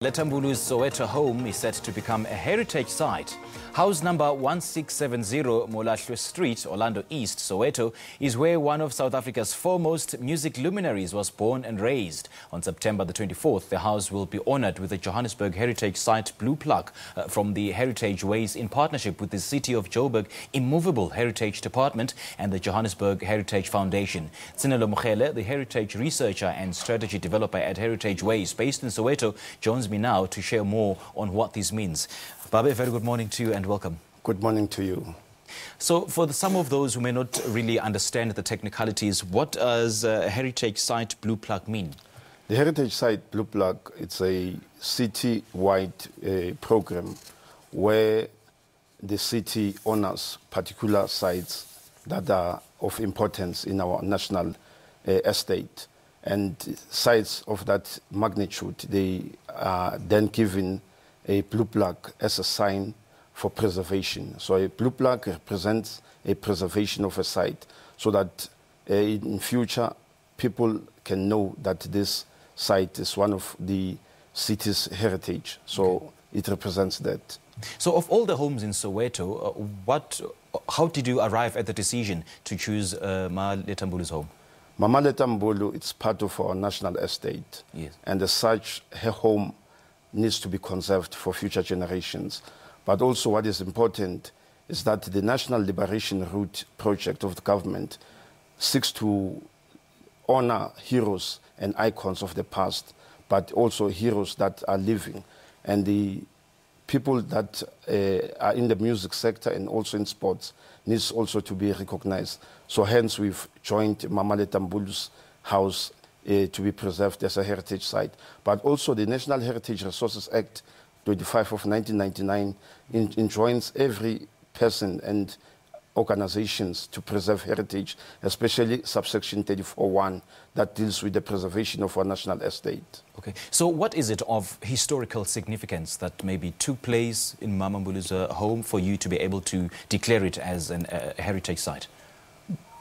Letta Mbulu's Soweto home is set to become a heritage site. House number 1670 Molahloe Street, Orlando East, Soweto, is where one of South Africa's foremost music luminaries was born and raised. On September the 24th, the house will be honored with the Johannesburg Heritage Site Blue Plaque uh, from the Heritage Ways in partnership with the City of Joburg Immovable Heritage Department and the Johannesburg Heritage Foundation. Tshenolo Mokhele, the heritage researcher and strategy developer at Heritage Ways, based in Soweto, joins me now to share more on what this means. Babe, very good morning to you and welcome. Good morning to you. So, for the, some of those who may not really understand the technicalities, what does a heritage site blue plaque mean? The Heritage Site Blue Plaque it's a city-wide uh, program where the city honors particular sites that are of importance in our national uh, estate. And sites of that magnitude, they are then given a blue plaque as a sign for preservation. So a blue plaque represents a preservation of a site so that uh, in future people can know that this site is one of the city's heritage. So okay. it represents that. So of all the homes in Soweto, uh, what, how did you arrive at the decision to choose uh, Ma Letta Mbulu's home? Mama Letta Mbulu, it's part of our national estate. Yes. And as such, her home needs to be conserved for future generations. But also what is important is that the National Liberation Route project of the government seeks to honor heroes and icons of the past, but also heroes that are living. And the people that uh, are in the music sector and also in sports needs also to be recognized. So hence we've joined Mama Letta Mbulu's house uh, to be preserved as a heritage site. But also the National Heritage Resources Act 25 of 1999 enjoins every person and organizations to preserve heritage, especially subsection 34.1 that deals with the preservation of our national estate. Okay, so what is it of historical significance that maybe took place in Mama Mbulu's uh, home for you to be able to declare it as a uh, heritage site?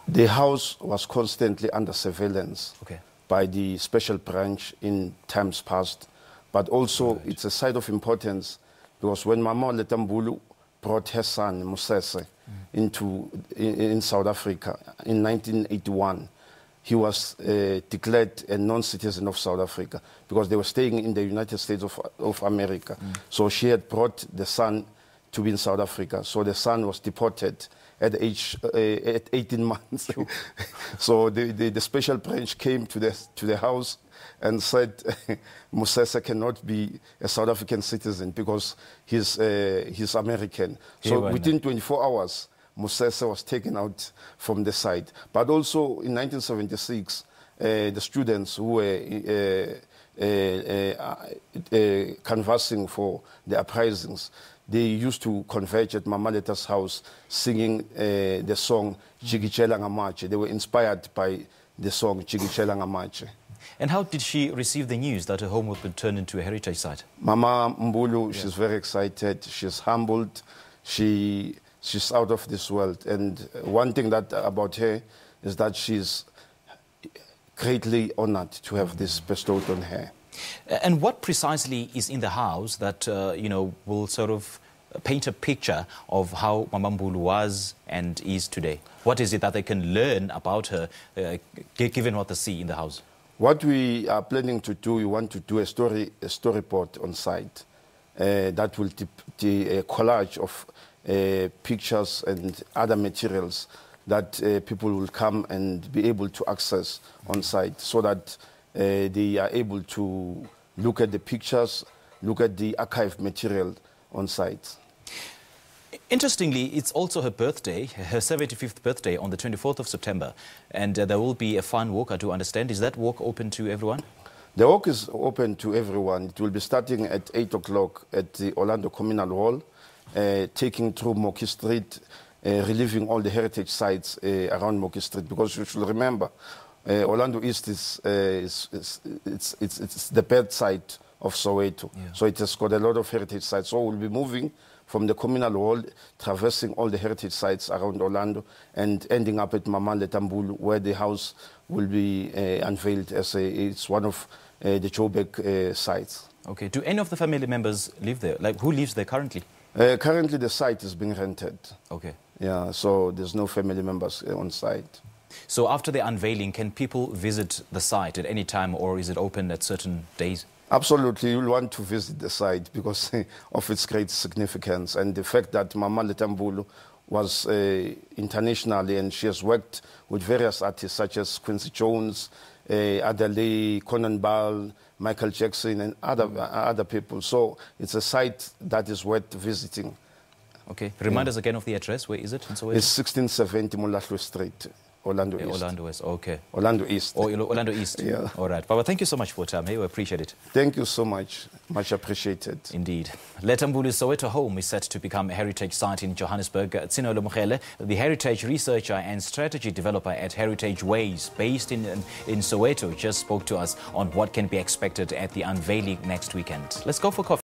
The house was constantly under surveillance okay. by the special branch in times past, but also right. it's a site of importance because when Mama Letta Mbulu brought her son, Mosese, into in, in, South Africa in 1981. He was uh, declared a non-citizen of South Africa because they were staying in the United States of, of America. Mm. So she had brought the son to be in South Africa. So the son was deported at age uh, at 18 months. so the, the, the, special branch came to the to the house and said Mosese cannot be a South African citizen because he's, uh, he's American. So within 24 hours, Mosese was taken out from the site. But also in 1976, uh, the students who were uh, uh, uh, canvassing for the uprisings, they used to converge at Mama Leta's house singing the song Chikichela Ngamache. They were inspired by the song Chikichela Ngamache. And how did she receive the news that her home would be turned into a heritage site? Mama Mbulu, yeah. she's very excited. She's humbled. She, she's out of this world. And one thing that about her is that she's greatly honored to have this bestowed on her. And what precisely is in the house that, uh, you know, will sort of paint a picture of how Mama Mbulu was and is today? What is it that they can learn about her, uh, given what they see in the house? What we are planning to do, we want to do a story, a storyboard on site uh, that will be a collage of uh, pictures and other materials that uh, people will come and be able to access on site so that uh, they are able to look at the pictures, look at the archive material on site. Interestingly, it's also her birthday, her 75th birthday on the 24th of September. And uh, there will be a fun walk, I do understand. Is that walk open to everyone? The walk is open to everyone. It will be starting at 8 o'clock at the Orlando Communal Hall, uh, taking through Mooki Street, reliving all the heritage sites uh, around Mooki Street. Because you should remember, uh, Orlando East is, uh, is, is it's, it's, it's, the bed site of Soweto. Yeah. So it has got a lot of heritage sites. So we'll be moving from the communal hall, traversing all the heritage sites around Orlando, and ending up at Mama Letta Mbulu, where the house will be uh, unveiled as a, it's one of uh, the Joburg uh, sites. Okay. Do any of the family members live there? Like, who lives there currently? Uh, currently, the site is being rented. Okay. Yeah, so there's no family members uh, on site. So after the unveiling, can people visit the site at any time or is it open at certain days? Absolutely, you'll want to visit the site because of its great significance and the fact that Mama Letta Mbulu was uh, internationally and she has worked with various artists such as Quincy Jones, uh, Adele, Cannonball, Michael Jackson, and other, uh, other people. So it's a site that is worth visiting. Okay. Remind us again of the address. Where is it Soweto? It's 1670 Molahloe Street, Orlando Yeah, East. Orlando West. Okay. Orlando East. Oh, or Orlando East. Yeah. All right. Baba, thank you so much for your time. Hey, we appreciate it. Thank you so much. Much appreciated. Indeed. Letta Mbulu's Soweto home is set to become a heritage site in Johannesburg. Tshenolo Mokhele, the heritage researcher and strategy developer at Heritage Ways, based in, in Soweto, just spoke to us on what can be expected at the unveiling next weekend. Let's go for coffee.